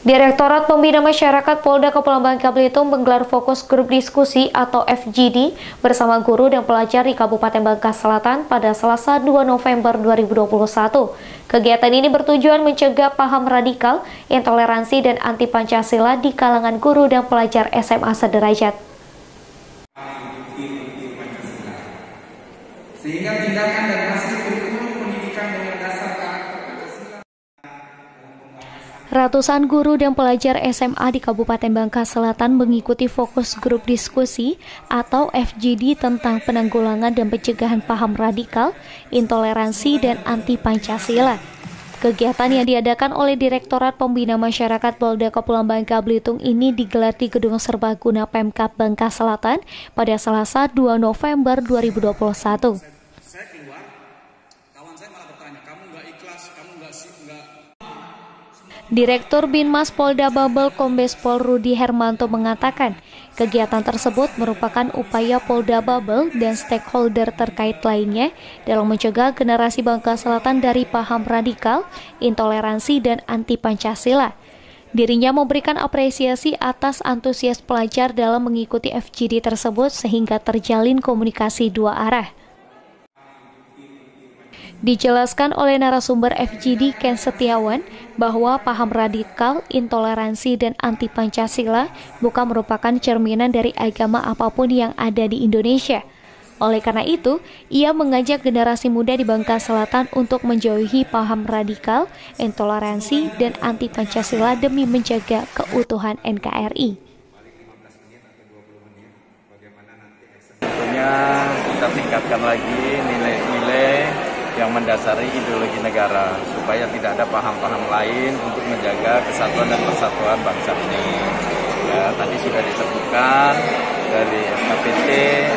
Direktorat Pembina Masyarakat Polda Kepulauan Bangka Belitung menggelar fokus grup diskusi atau FGD bersama guru dan pelajar di Kabupaten Bangka Selatan pada Selasa 2 November 2021. Kegiatan ini bertujuan mencegah paham radikal, intoleransi, dan anti Pancasila di kalangan guru dan pelajar SMA sederajat. Sehingga tindakan dan Ratusan guru dan pelajar SMA di Kabupaten Bangka Selatan mengikuti fokus grup diskusi atau FGD tentang penanggulangan dan pencegahan paham radikal, intoleransi, dan anti-Pancasila. Kegiatan yang diadakan oleh Direktorat Pembina Masyarakat Polda Kepulauan Bangka Belitung ini digelar di Gedung Serbaguna Pemkap Bangka Selatan pada Selasa 2 November 2021. Direktur Binmas Polda Babel Kombes Pol Rudi Hermanto mengatakan, kegiatan tersebut merupakan upaya Polda Babel dan stakeholder terkait lainnya dalam mencegah generasi Bangka Selatan dari paham radikal, intoleransi, dan anti-Pancasila. Dirinya memberikan apresiasi atas antusias pelajar dalam mengikuti FGD tersebut sehingga terjalin komunikasi dua arah. Dijelaskan oleh narasumber FGD Ken Setiawan bahwa paham radikal, intoleransi, dan anti-Pancasila bukan merupakan cerminan dari agama apa pun yang ada di Indonesia. Oleh karena itu, ia mengajak generasi muda di Bangka Selatan untuk menjauhi paham radikal, intoleransi, dan anti-Pancasila demi menjaga keutuhan NKRI. Tentunya kita tingkatkan lagi nilai-nilai yang mendasari ideologi negara supaya tidak ada paham-paham lain untuk menjaga kesatuan dan persatuan bangsa ini. Ya, tadi sudah disebutkan dari KPT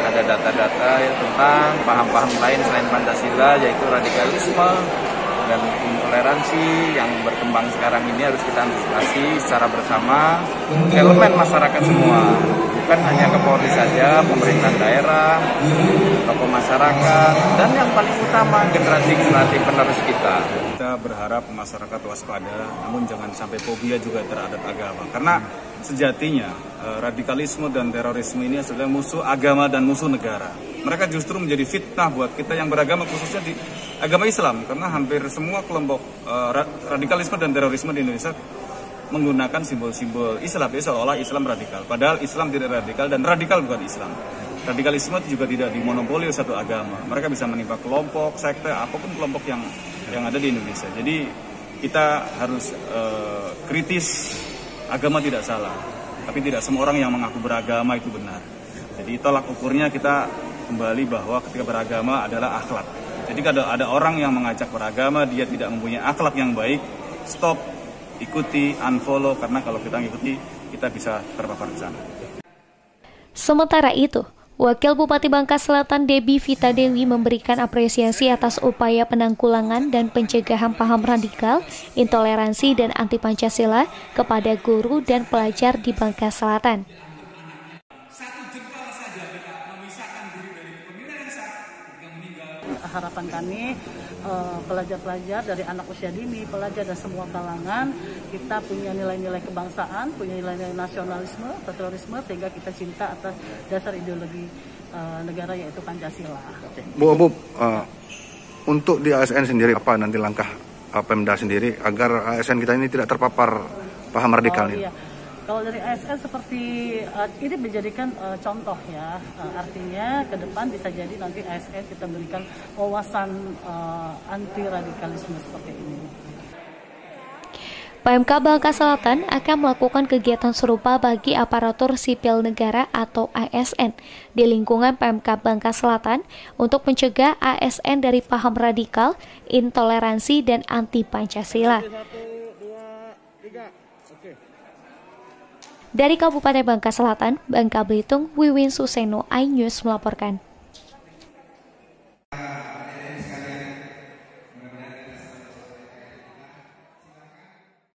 ada data-data ya, tentang paham-paham lain selain Pancasila yaitu radikalisme dan intoleransi yang berkembang sekarang ini harus kita antisipasi secara bersama elemen masyarakat semua bukan hanya ke Polri saja, pemerintahan daerah, tokoh masyarakat, dan yang paling utama generasi-generasi penerus kita. Kita berharap masyarakat waspada, namun jangan sampai fobia juga terhadap agama. Karena sejatinya eh, radikalisme dan terorisme ini adalah musuh agama dan musuh negara. Mereka justru menjadi fitnah buat kita yang beragama khususnya di agama Islam karena hampir semua kelompok uh, radikalisme dan terorisme di Indonesia menggunakan simbol-simbol Islam, ya seolah Islam radikal. Padahal Islam tidak radikal dan radikal bukan Islam. Radikalisme itu juga tidak dimonopoli oleh satu agama. Mereka bisa menimpa kelompok, sekte, apa pun kelompok yang yang ada di Indonesia. Jadi kita harus uh, kritis. Agama tidak salah, tapi tidak semua orang yang mengaku beragama itu benar. Jadi tolak ukurnya kita kembali bahwa ketika beragama adalah akhlak. Jadi kalau ada orang yang mengajak beragama, dia tidak mempunyai akhlak yang baik, stop ikuti, unfollow karena kalau kita ngikuti kita bisa terpapar di sana. Sementara itu, Wakil Bupati Bangka Selatan Debi Vita Dewi memberikan apresiasi atas upaya penanggulangan dan pencegahan paham radikal, intoleransi dan anti Pancasila kepada guru dan pelajar di Bangka Selatan. Harapan kami Eh, pelajar-pelajar dari anak usia dini, pelajar dan semua kalangan kita punya nilai-nilai kebangsaan, punya nilai-nilai nasionalisme, patriotisme sehingga kita cinta atas dasar ideologi uh, negara yaitu Pancasila. Bu, Bu, uh, untuk di ASN sendiri apa nanti langkah uh, Pemda sendiri agar ASN kita ini tidak terpapar paham radikal oh, ini? Iya. Kalau dari ASN seperti uh, ini menjadikan uh, contoh ya, uh, artinya ke depan bisa jadi nanti ASN kita berikan wawasan uh, anti radikalisme seperti ini. PMK Bangka Selatan akan melakukan kegiatan serupa bagi aparatur sipil negara atau ASN di lingkungan PMK Bangka Selatan untuk mencegah ASN dari paham radikal, intoleransi, dan anti Pancasila. Dari Kabupaten Bangka Selatan, Bangka Belitung, Wiwin Suseno, iNews melaporkan.